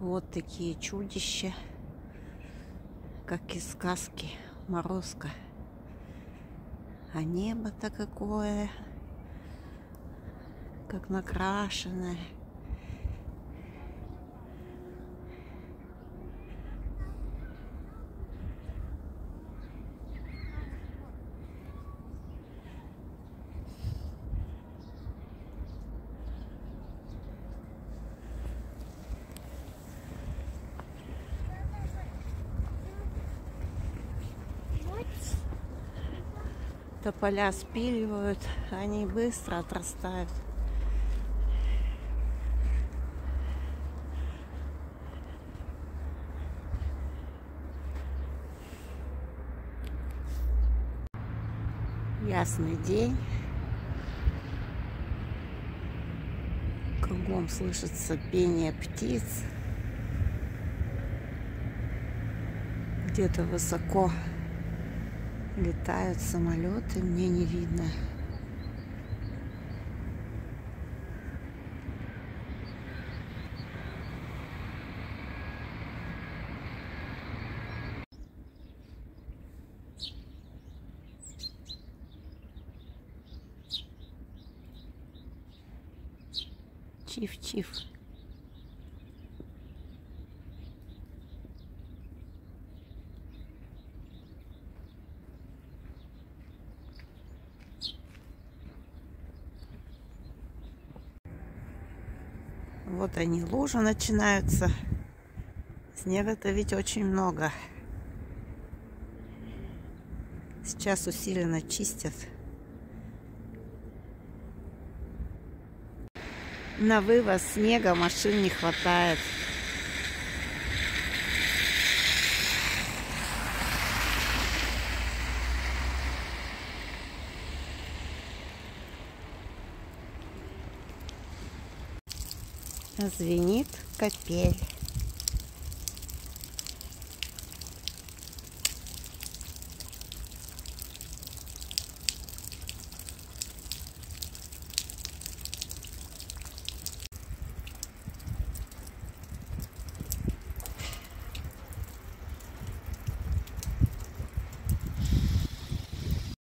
Вот такие чудища, как из сказки Морозко. А небо-то какое, как накрашенное. Тополя спиливают, они быстро отрастают. Ясный день. Кругом слышится пение птиц. Где-то высоко летают самолеты, мне не видно. Чиф-чиф. Вот они, лужи начинаются. Снега-то ведь очень много. Сейчас усиленно чистят. На вывоз снега машин не хватает. Звенит капель.